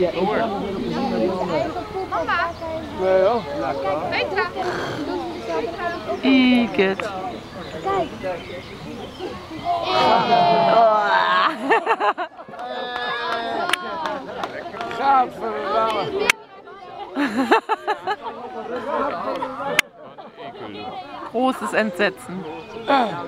Ja, Mama, Ja, ja. Petra. Igitt. Gadverdamme. Großes Entsetzen. Ja.